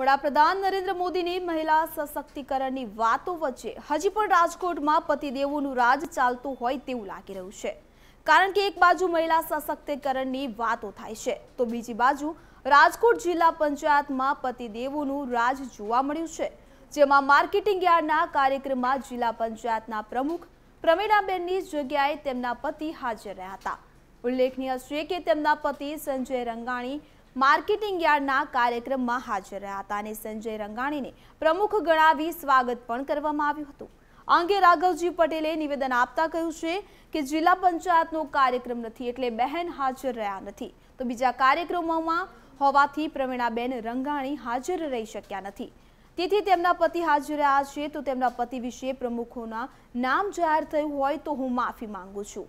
વડાપ્રધાન નરેન્દ્ર મોદીની મહિલા સશક્તિકરણની વાતો વચ્ચે હજી પણ રાજકોટમાં પતિદેવોનું રાજ ચાલતું હોય તેવું લાગી રહ્યું છે. કારણ કે એક બાજુ મહિલા સશક્તિકરણની વાતો થાય છે, તો બીજી બાજુ રાજકોટ જિલ્લા પંચાયતમાં પતિદેવોનું રાજ જોવા મળ્યું છે, જેમાં માર્કેટિંગ યાર્ડના કાર્યક્રમમાં જિલ્લા પંચાયતના પ્રમુખ પ્રમીણાબેનની જગ્યાએ તેમના પતિ હાજર રહ્યા હતા. ઉલ્લેખનીય છે કે તેમના પતિ સંજય રંગાણી માર્કેટિંગ યાર્ડના કાર્યક્રમમાં હાજર રહ્યા હતા અને સંજય રંગાણીને પ્રમુખ ગણાવી સ્વાગત પણ કરવામાં આવ્યું હતું. અંગે રાઘવજી પટેલે નિવેદન આપતા કહ્યું છે કે જિલ્લા પંચાયતનો કાર્યક્રમ નથી એટલે બહેન હાજર રહ્યા નથી. તો બીજા કાર્યક્રમોમાં હોવાથી પ્રવીણાબેન રંગાણી હાજર રહી શક્યા નથી. તેથી તેમના પતિ હાજર રહ્યા છે, તો તેમના પતિ વિશે પ્રમુખોના નામ જાહેર થયું હોય તો હું માફી માંગુ છું.